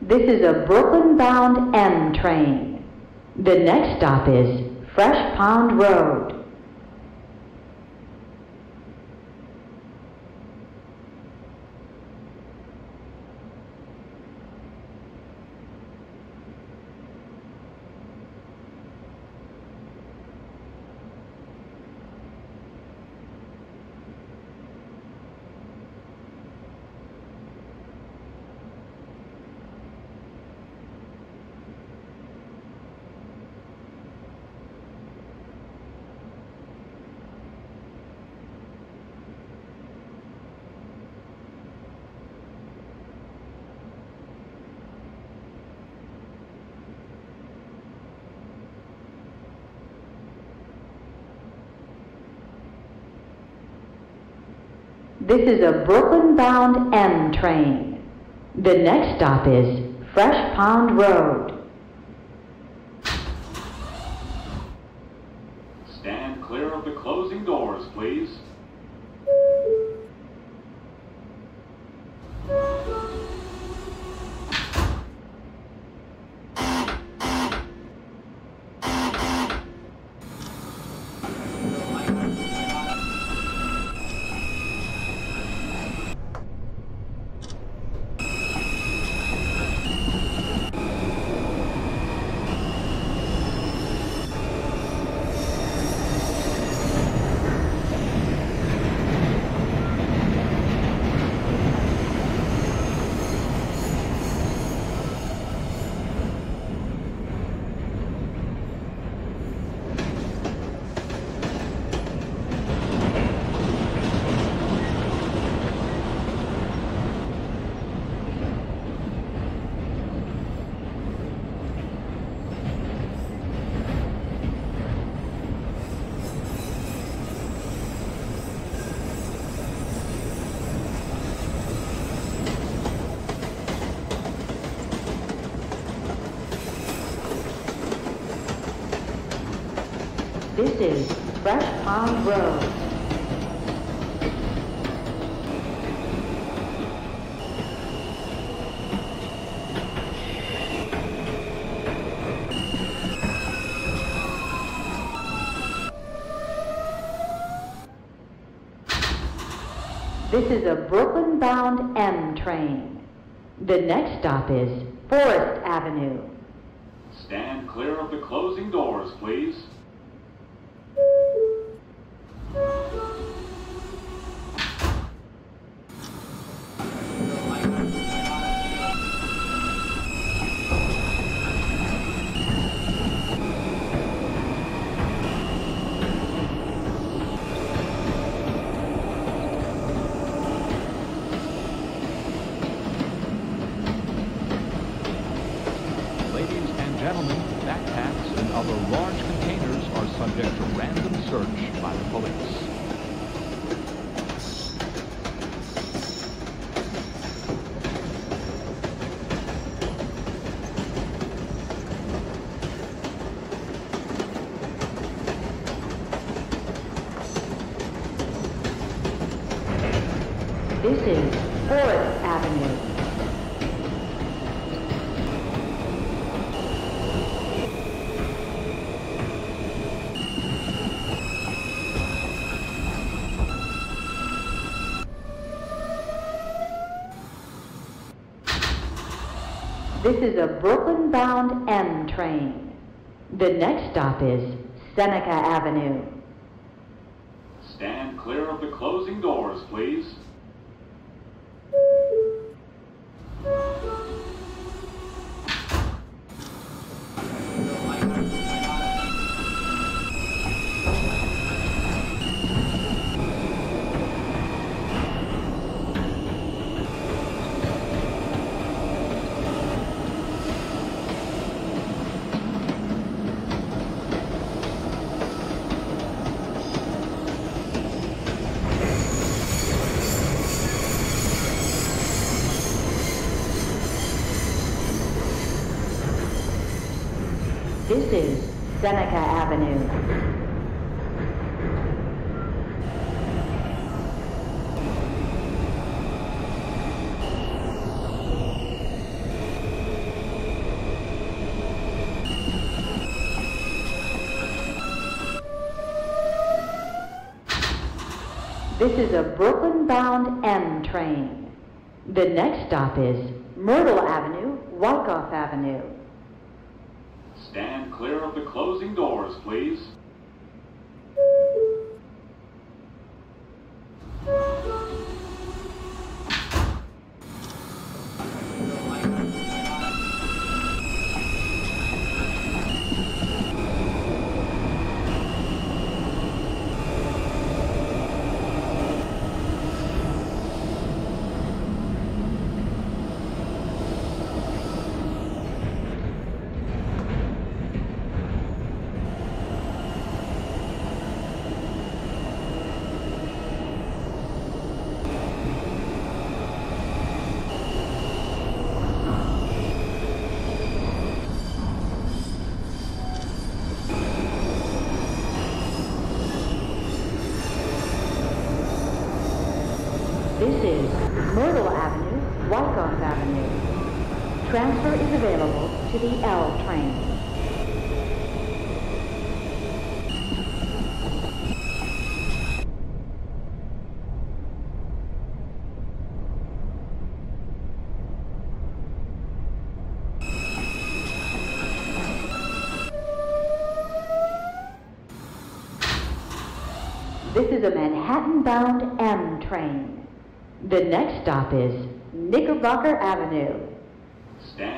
This is a Brooklyn-bound M train. The next stop is Fresh Pond Road. This is a Brooklyn-bound M train. The next stop is Fresh Pond Road. Stand clear of the closing doors, please. This is Fresh Pond Road. This is a Brooklyn-bound M train. The next stop is Forest Avenue. Stand clear of the closing doors, please. This is Forest Avenue. This is a Brooklyn-bound M train. The next stop is Seneca Avenue. Stand clear of the closing doors, please. This is Seneca Avenue. This is a Brooklyn-bound M train. The next stop is Myrtle Avenue, Wyckoff Avenue. Stand clear of the closing doors, please. This is Myrtle Avenue, Wyckoff Avenue. Transfer is available the L train. This is a Manhattan-bound M train. The next stop is Knickerbocker Avenue. Stand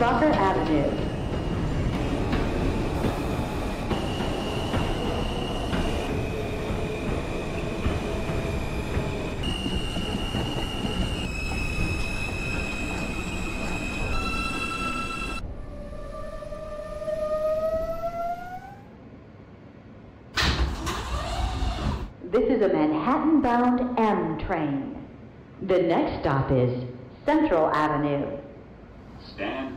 Knickerbocker Avenue. This is a Manhattan-bound M train. The next stop is Central Avenue.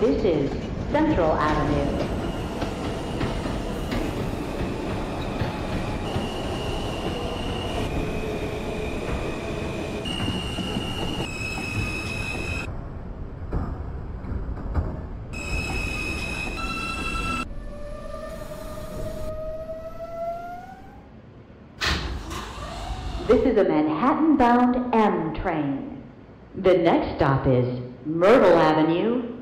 This is Central Avenue. This is a Manhattan-bound M train. The next stop is Myrtle Avenue,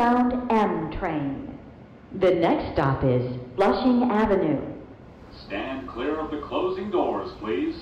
Manhattan-bound M train. The next stop is Flushing Avenue. Stand clear of the closing doors, please.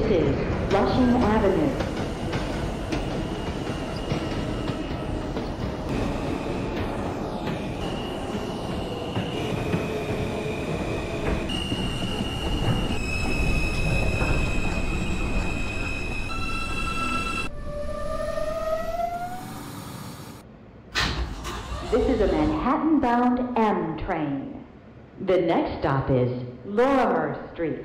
This is Flushing Avenue. This is a Manhattan-bound M train. The next stop is Lorimer Street.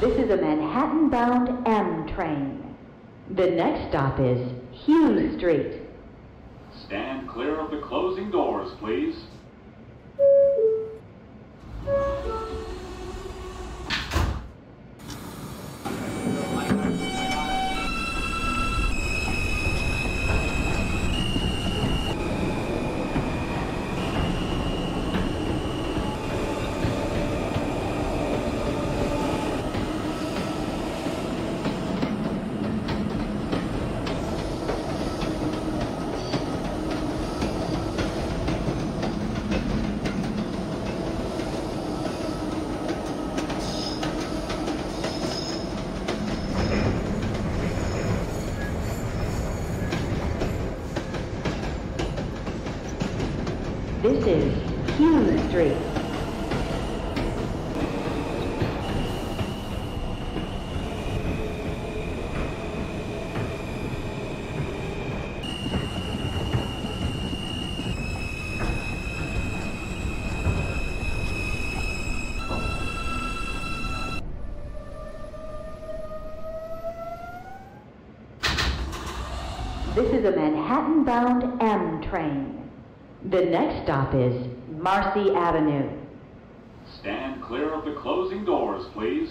This is a Manhattan-bound M train. The next stop is Hewes Street. Stand clear of the closing doors, please. This is Hewes Street. This is a Manhattan-bound M train. The next stop is Marcy Avenue. Stand clear of the closing doors, please.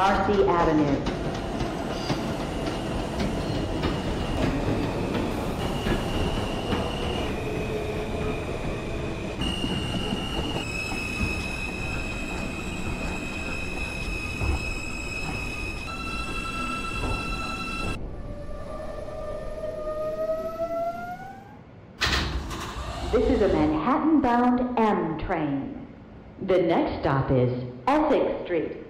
Marcy Avenue. This is a Manhattan-bound M train. The next stop is Essex Street.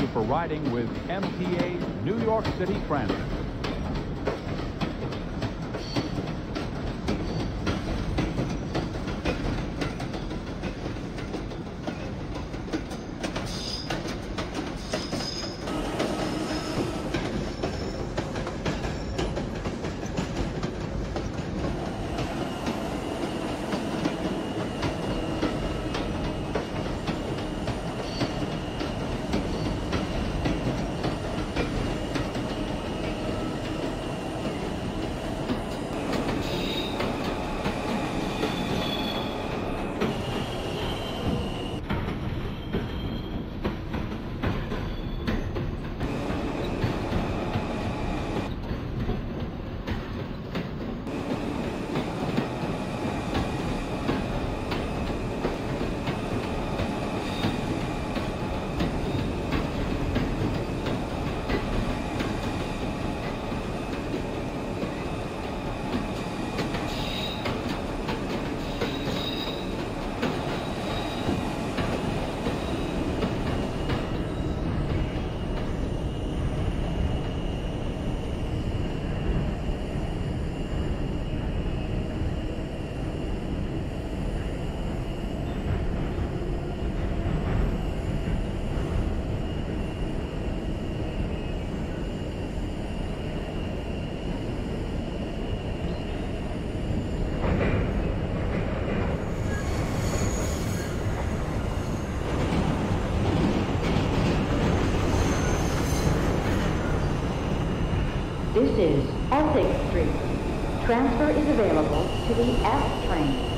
you for riding with MTA New York City Transit. This is Essex Street. Transfer is available to the F train.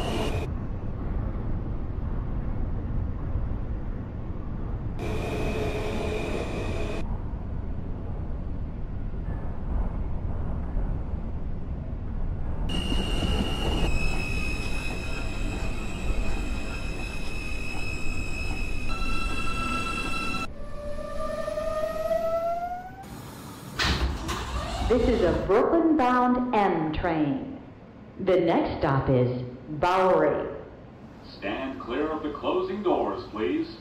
This is a Brooklyn-bound M train. The next stop is Bowery. Stand clear of the closing doors, please.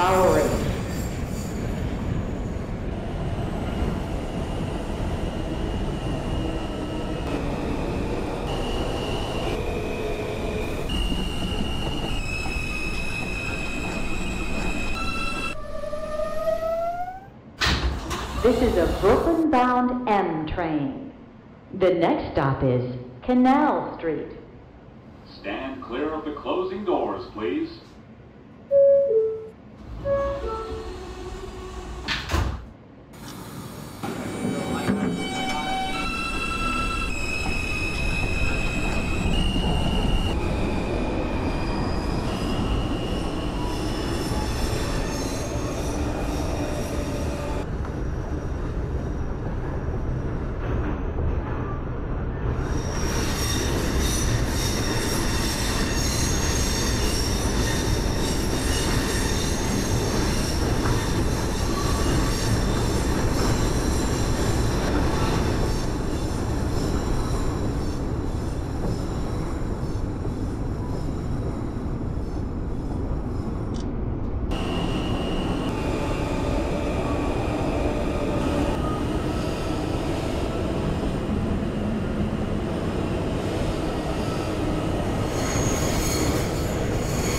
Bowery. This is a Brooklyn-bound M train. The next stop is Canal Street. Stand clear of the closing doors, please.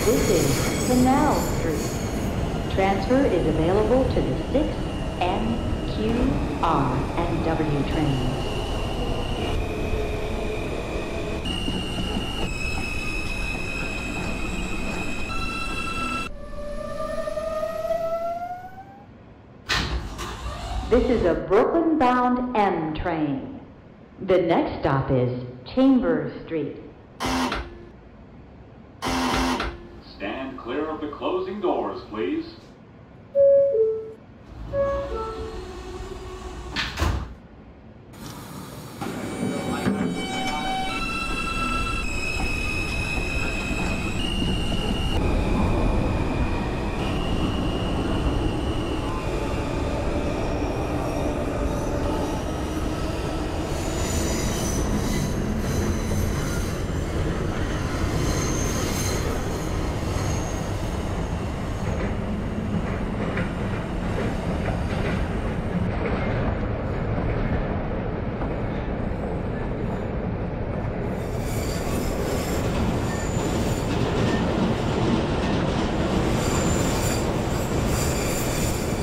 This is Canal Street. Transfer is available to the 6 N, Q, R, and W trains. This is a Brooklyn-bound M train. The next stop is Chambers Street. Stand clear of the closing doors, please.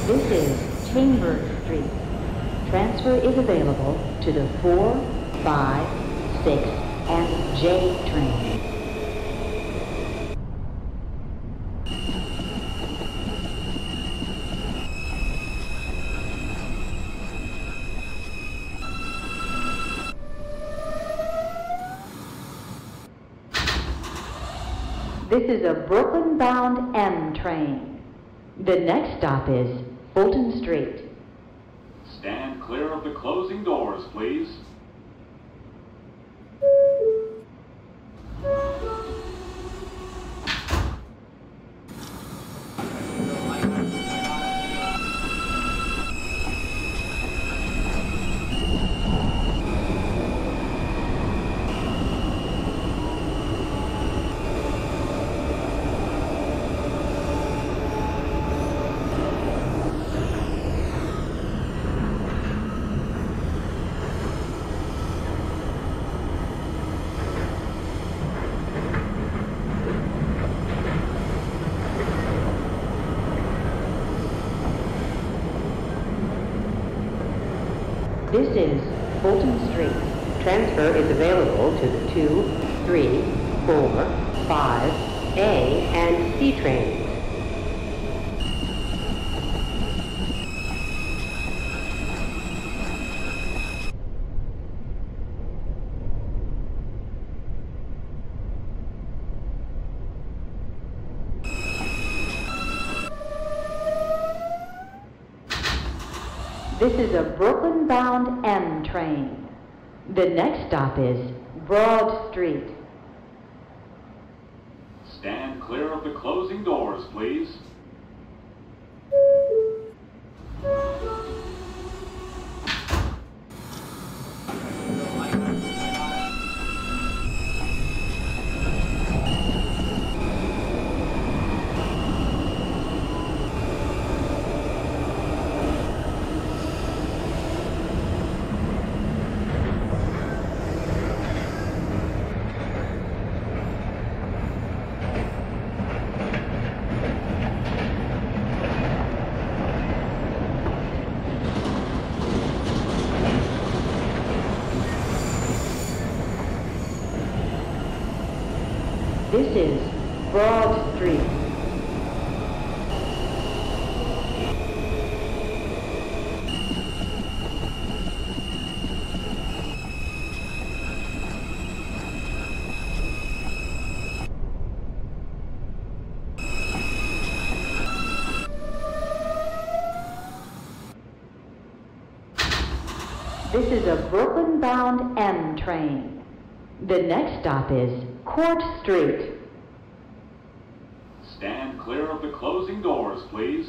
This is Chambers Street. Transfer is available to the 4, 5, 6, and J trains. This is a Brooklyn-bound M train. The next stop is Fulton Street. Stand clear of the closing doors, please. This is Fulton Street. Transfer is available to the 2, 3, 4, 5, A, and C trains. This is a Brooklyn-bound M train. The next stop is Broad Street. Stand clear of the closing doors, please. This is Broad Street. This is a Brooklyn-bound M train. The next stop is Court Street. Stand clear of the closing doors, please.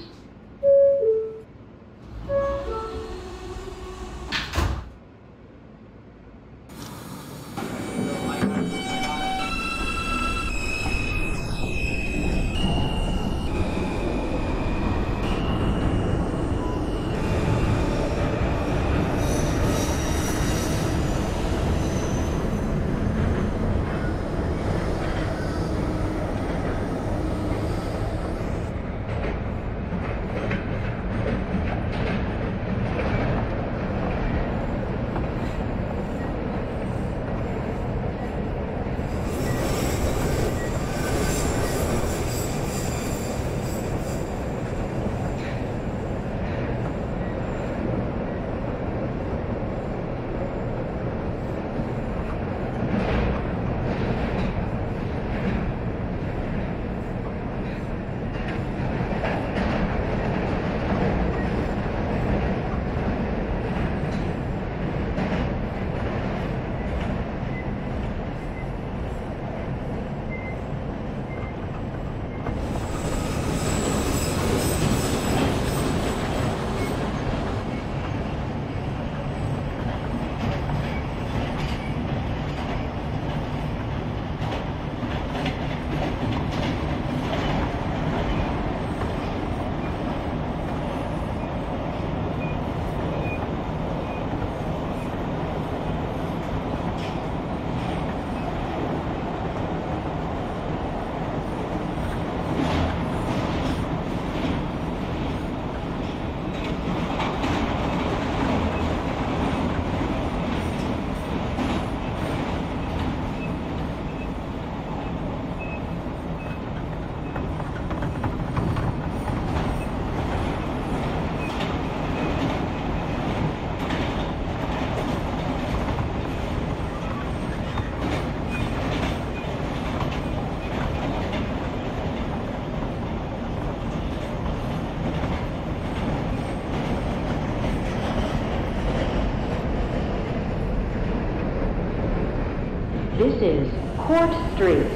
This is Court Street.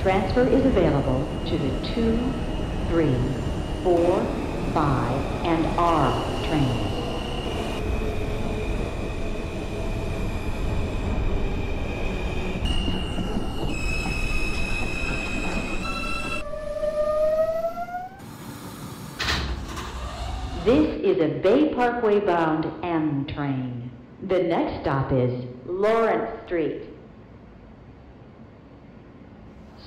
Transfer is available to the 2, 3, 4, 5, and R trains. This is a Bay Parkway bound M train. The next stop is Lawrence Street.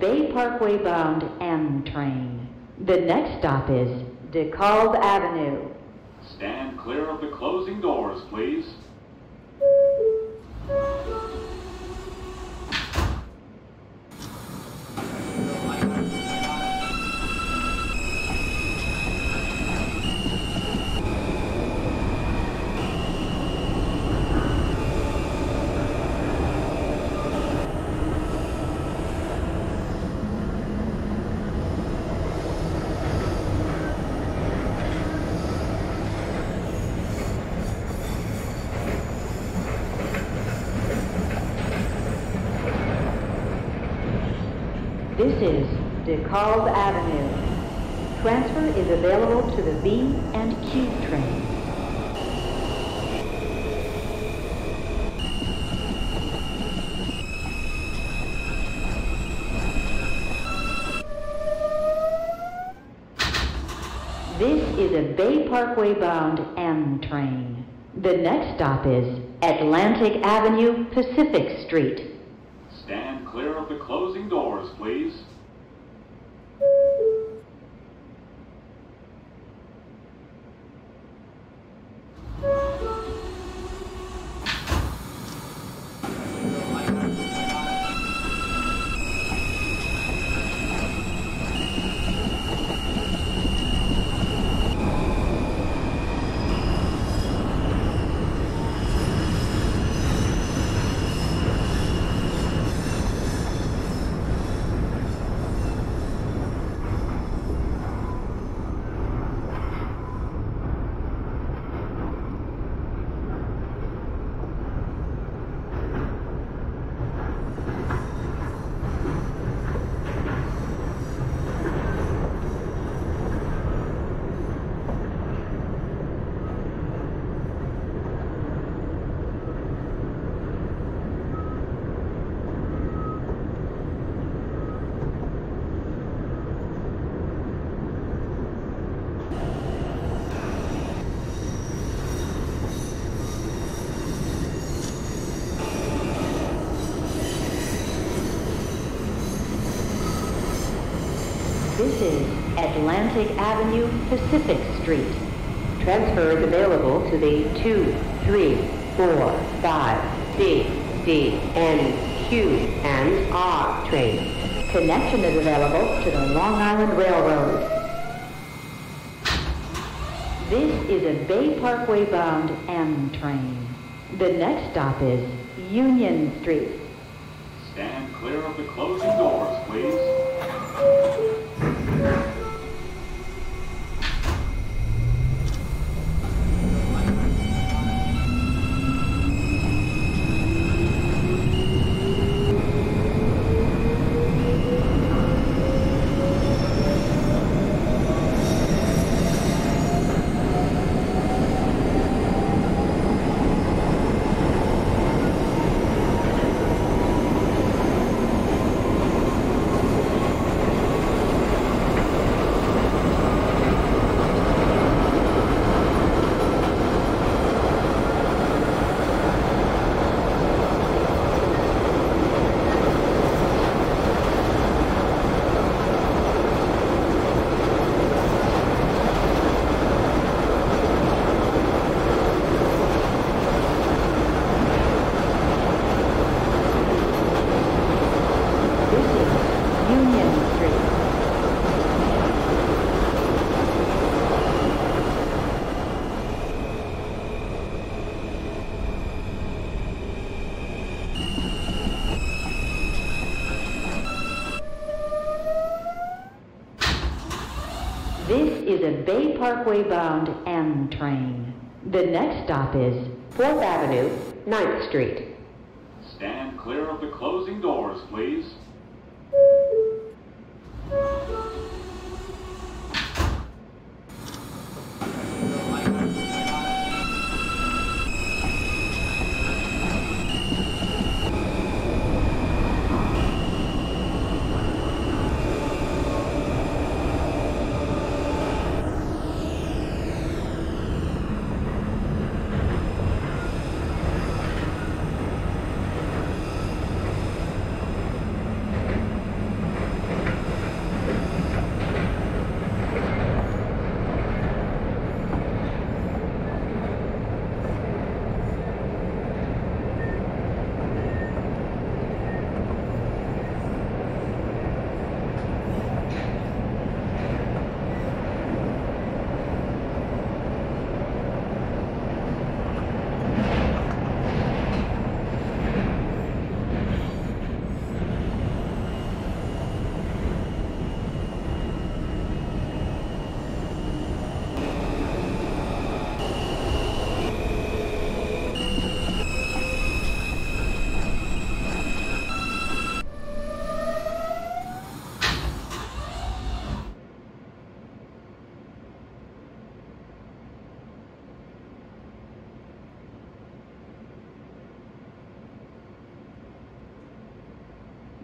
Bay Parkway bound M train. The next stop is DeKalb Avenue. Stand clear of the closing doors, please. This is DeKalb Avenue. Transfer is available to the B and Q train. This is a Bay Parkway bound M train. The next stop is Atlantic Avenue, Pacific Street. Stand clear of the closing doors, please. This is Atlantic Avenue, Pacific Street. Transfer is available to the 2, 3, 4, 5, C, D, N, Q, and R trains. Connection is available to the Long Island Railroad. This is a Bay Parkway bound M train. The next stop is Union Street. Stand clear of the closing doors, please. This is Union Street. This is a Bay Parkway bound M train. The next stop is 4th Avenue, 9th Street. Stand clear of the closing doors, please.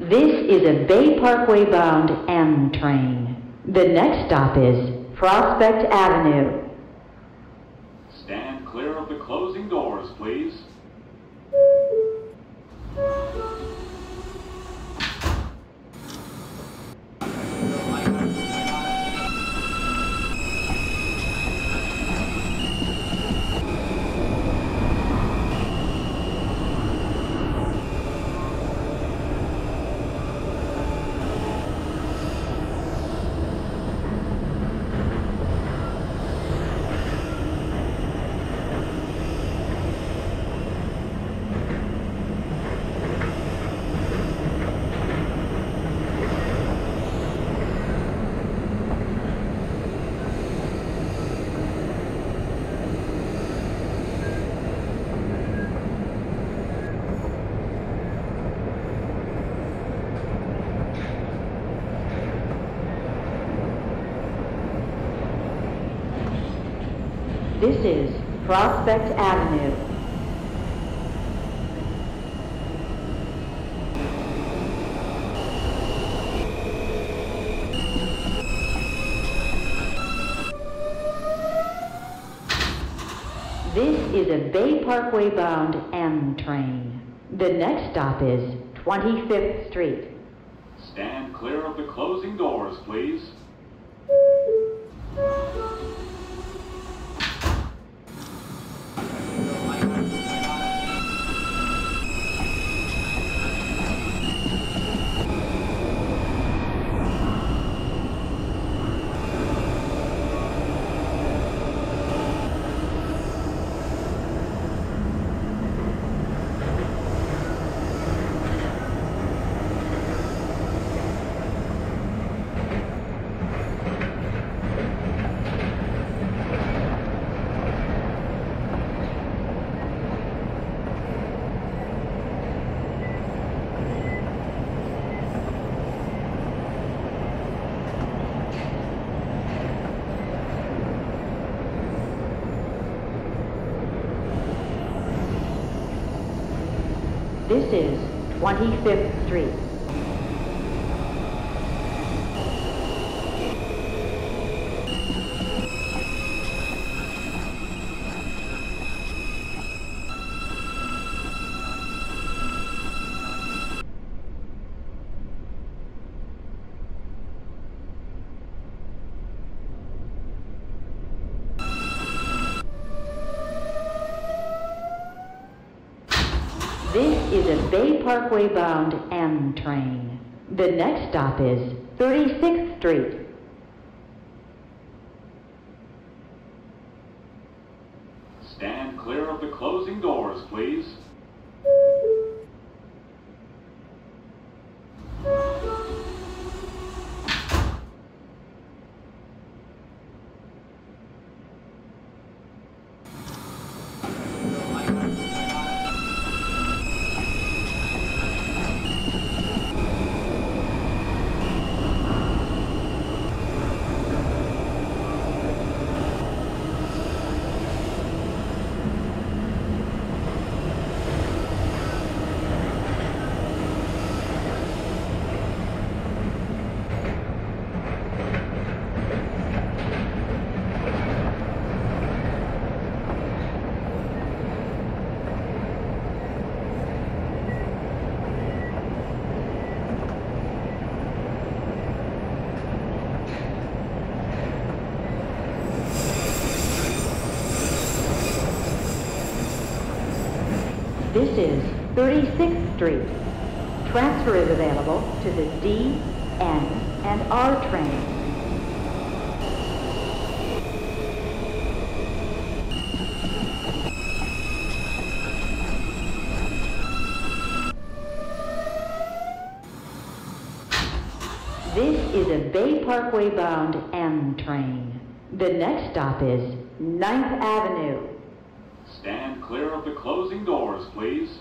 This is a Bay Parkway bound M train. The next stop is Prospect Avenue. Stand clear of the closing doors, please. This is Prospect Avenue. This is a Bay Parkway bound M train. The next stop is 25th Street. Stand clear of the closing doors, please. This is 25th Street. This is a Bay Parkway bound M train. The next stop is 36th Street. Stand clear of the closing doors, please. This is 36th Street. Transfer is available to the D, N, and R trains. This is a Bay Parkway bound M train. The next stop is 9th Avenue. Stand clear of the closing doors, please.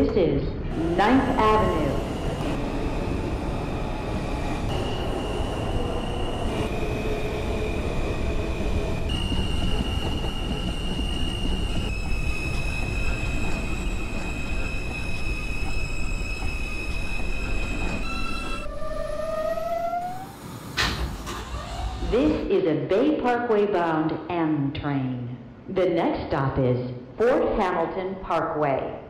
This is Ninth Avenue. This is a Bay Parkway bound M train. The next stop is Fort Hamilton Parkway.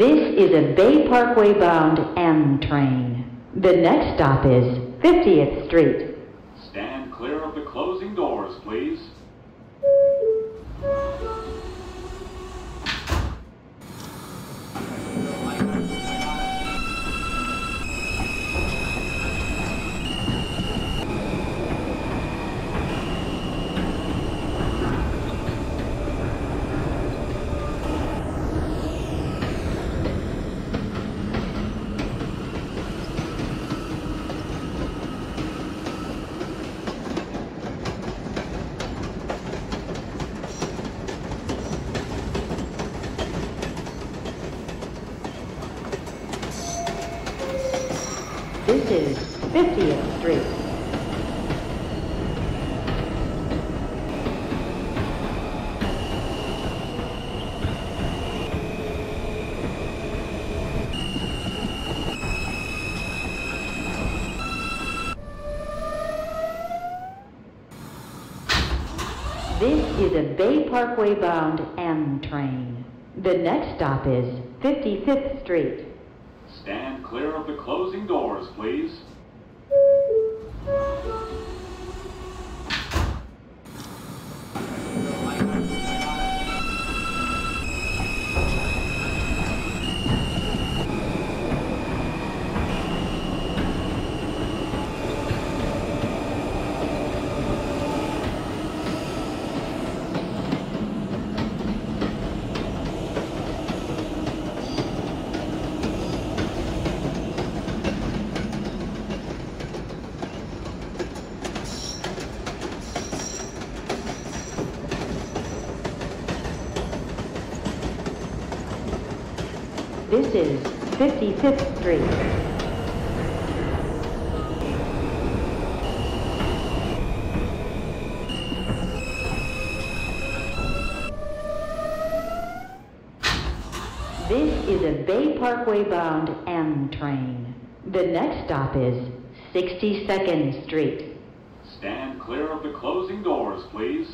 This is a Bay Parkway bound M train. The next stop is 50th Street. Stand clear of the closing doors, please. This is 50th Street. This is a Bay Parkway bound M train. The next stop is 55th Street. Stand clear of the closing doors, please. This is 55th Street. This is a Bay Parkway bound M train. The next stop is 62nd Street. Stand clear of the closing doors, please.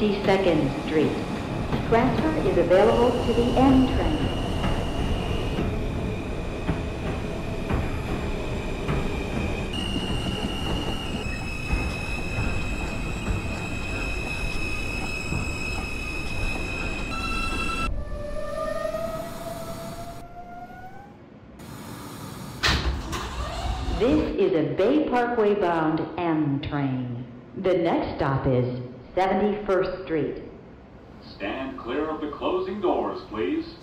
62nd Street. Transfer is available to the N train. This is a Bay Parkway bound M train. The next stop is 71st Street. Stand clear of the closing doors, please.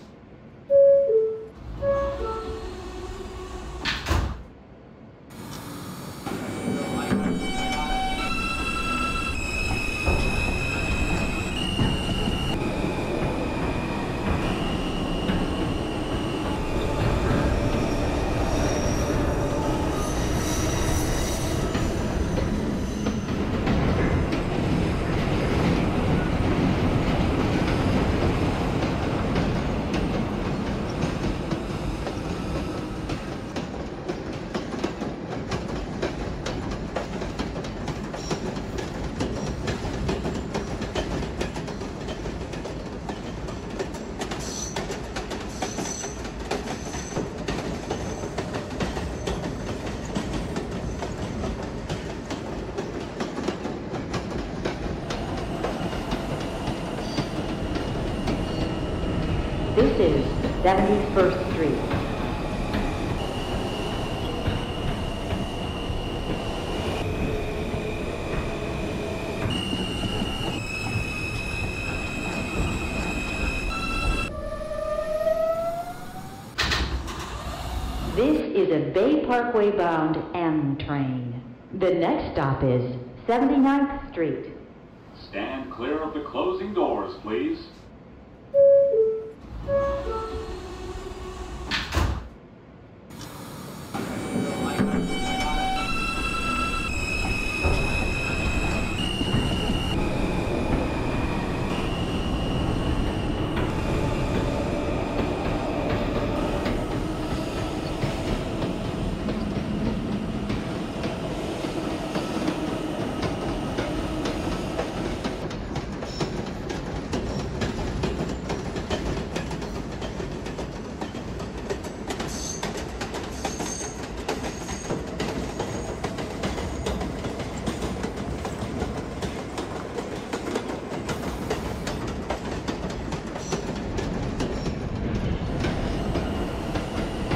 This is 71st Street. This is a Bay Parkway bound M train. The next stop is 79th Street. Stand clear of the closing doors, please.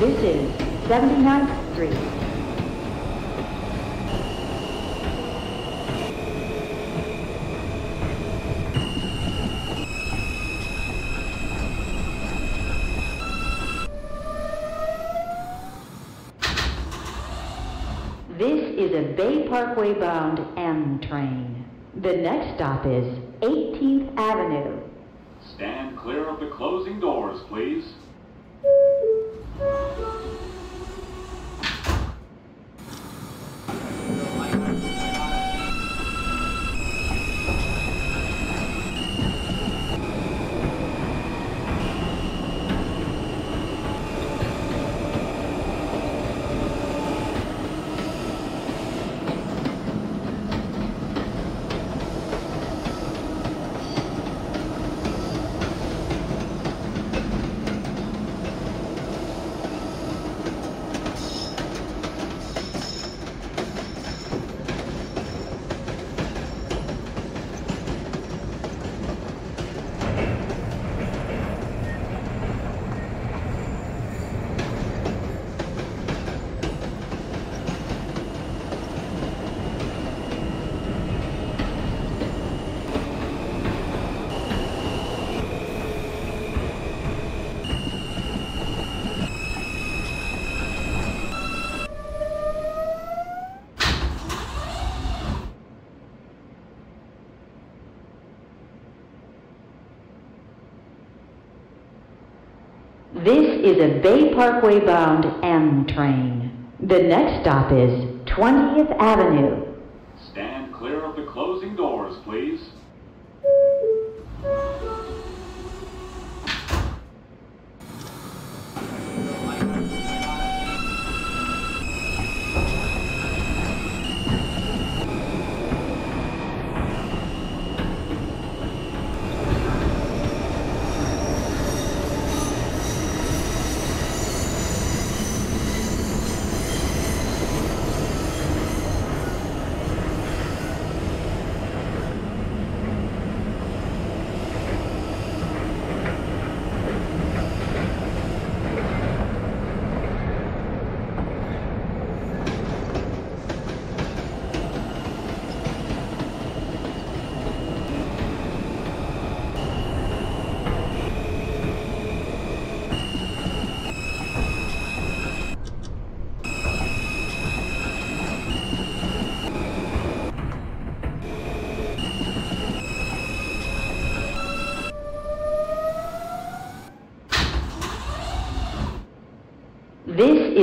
This is 79th Street. This is a Bay Parkway bound M train. The next stop is 18th Avenue. Stand clear of the closing doors, please. This is a Bay Parkway bound M train. The next stop is 20th Avenue. Stand clear of the closing doors, please.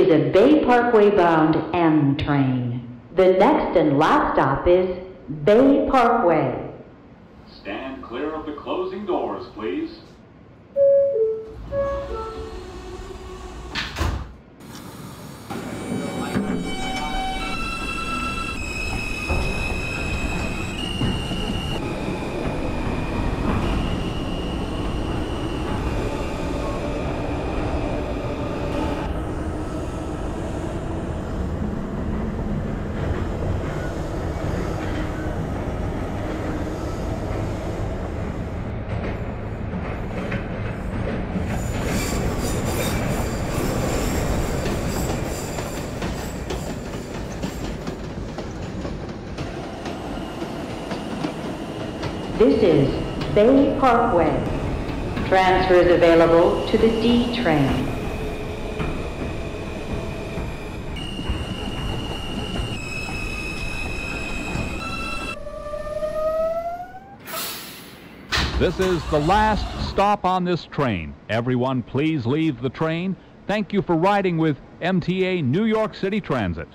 A Bay Parkway bound M train. The next and last stop is Bay Parkway. Stand clear of the closing doors, please. This is Bay Parkway. Transfers available to the D train. This is the last stop on this train. Everyone, please leave the train. Thank you for riding with MTA New York City Transit.